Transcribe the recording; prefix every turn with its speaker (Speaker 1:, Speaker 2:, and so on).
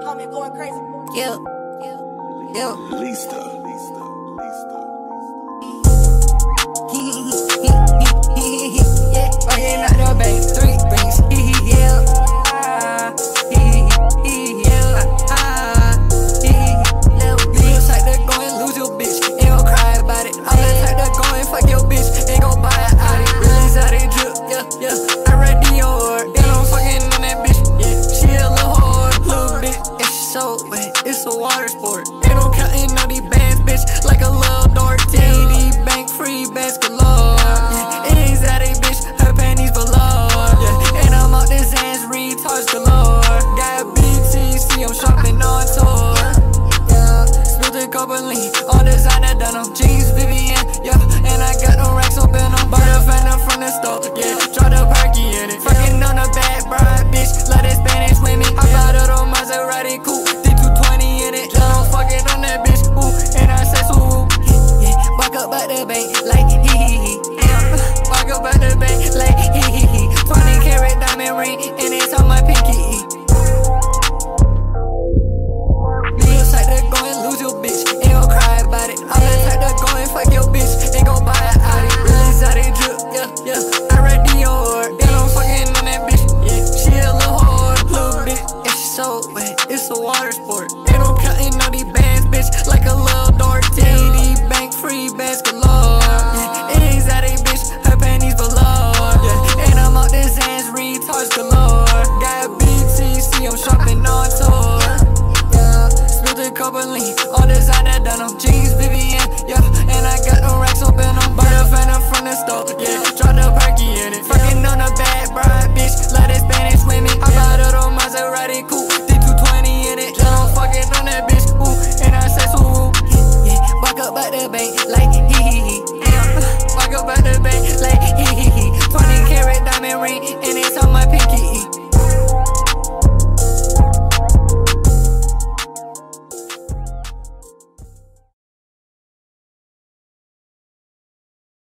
Speaker 1: Call me going crazy.
Speaker 2: Yeah. Yeah.
Speaker 3: Lista. Lista. Lista.
Speaker 2: so wet, it's a water sport. And I'm counting all these bands, bitch, like a little dark TD bank free bands galore. Yeah, it ain't that bitch, her panties below. Yeah, and I'm out this hands retards galore. Got BTC, I'm shopping on tour. Yeah, spilled couple lean all designer denim, jeans Vivian. Yeah, and I got no racks open, I'm butter phantom.